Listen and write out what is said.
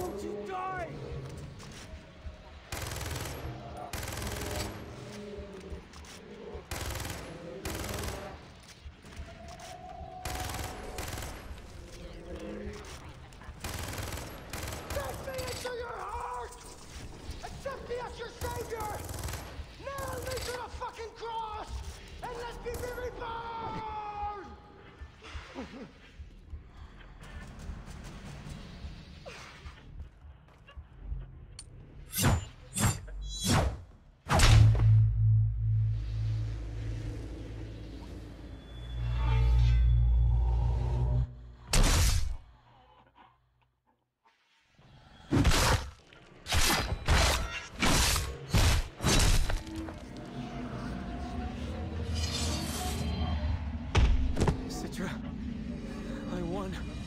won't you die? Let me into your heart! Accept me as your savior! one.